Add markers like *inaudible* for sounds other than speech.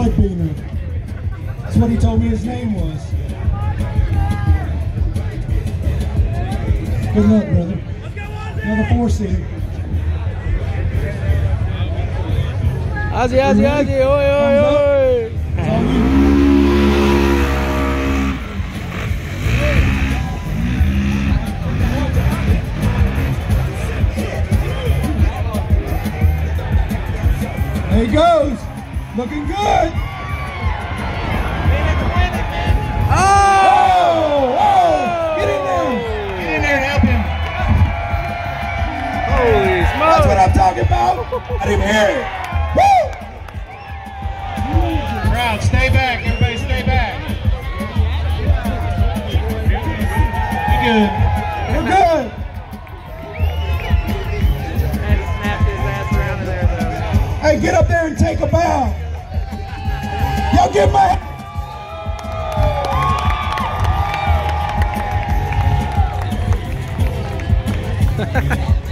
Floyd Beaner. That's what he told me his name was. Good luck, brother. Another four seed. Ozzy, Ozzy, Ozzy, oi, oi, oi. There he goes. Looking good. Oh! Oh! Get in there. Get in there and help him. Holy That's what. I'm talking about. I didn't hear it. Woo! Crowd, stay back. Everybody stay back. You good. We're good. And snapped his ass around there, though. Hey, get up there and take a bow. Give my. *laughs*